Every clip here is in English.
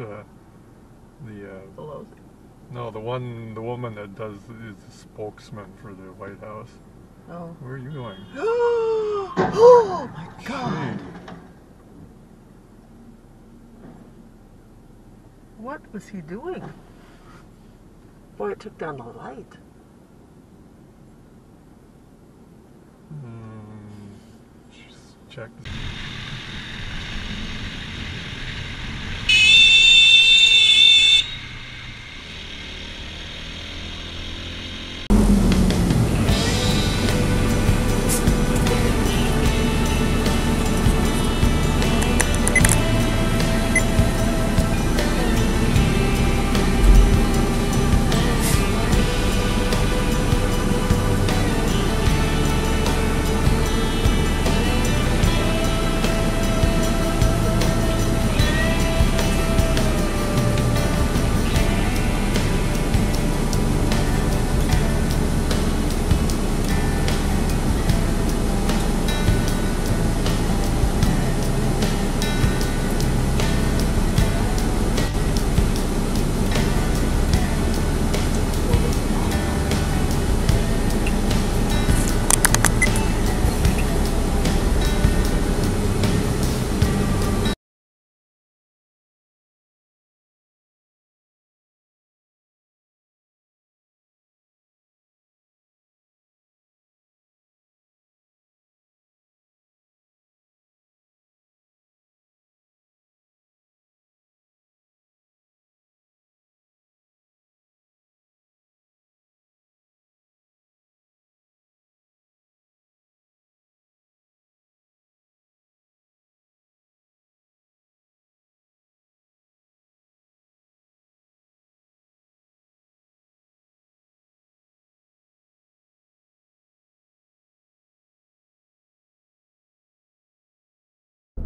uh, the uh, Pelosi. no, the one, the woman that does is the spokesman for the White House. Oh. Where are you going? oh my God! Gee. What was he doing? Boy, it took down the light. Hmm, just check.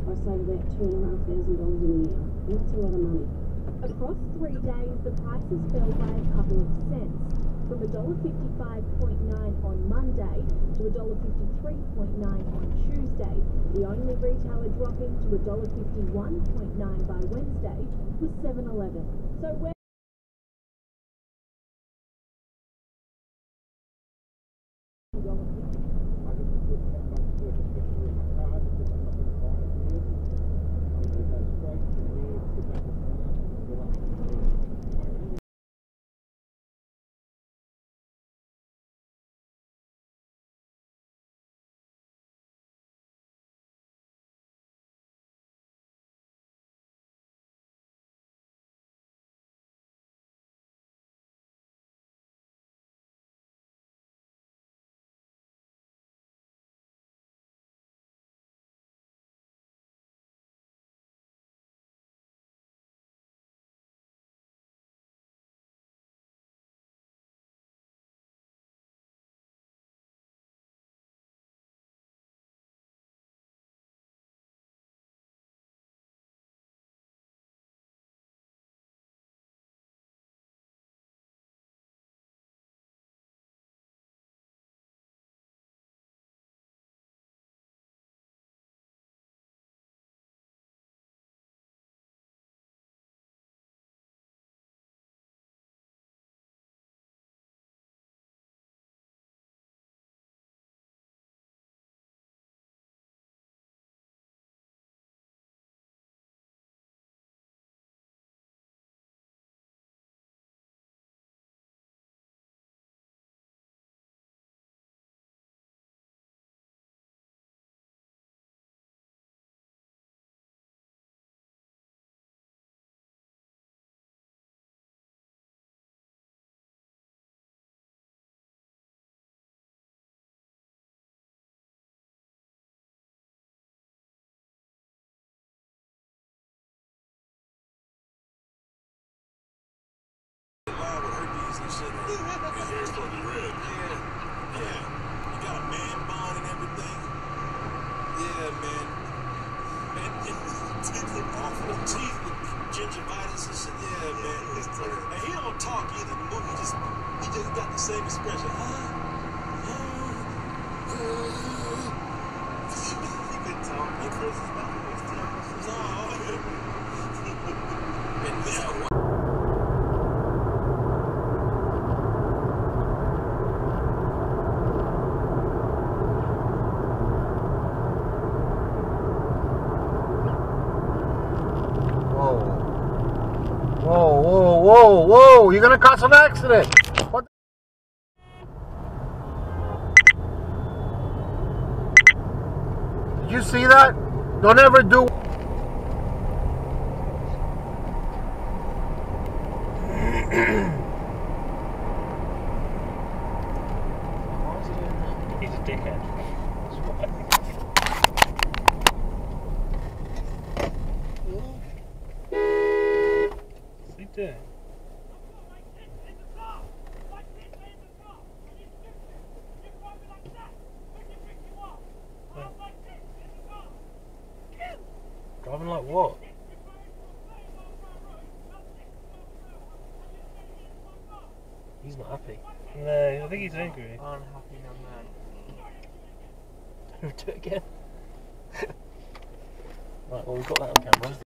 I save about two and a half thousand dollars in a year. That's a lot of money. Across three days, the prices fell by a couple of cents, from $1.55.9 on Monday to $1.53.9 on Tuesday. The only retailer dropping to $1.51.9 by Wednesday was 7-Eleven. So Yeah, man. And, teeth look awful. Teeth with gingivitis and shit. Yeah, man. And he don't talk either. The movie just, he just got the same expression. Huh? he couldn't talk. He his mouth. He was talking. No. And whoa, you're gonna cause an accident. What Did you see that? Don't ever do. Why is he doing that? He's a dickhead. That's why. What's he doing? Driving like what? He's not happy. No, I think he's angry. Unhappy young man. Do it again. right, well, we've got that on camera.